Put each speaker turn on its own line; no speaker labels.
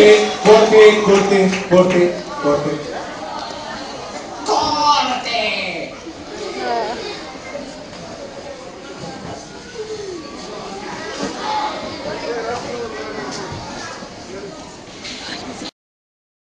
Eh, corte, corte, corte, corte.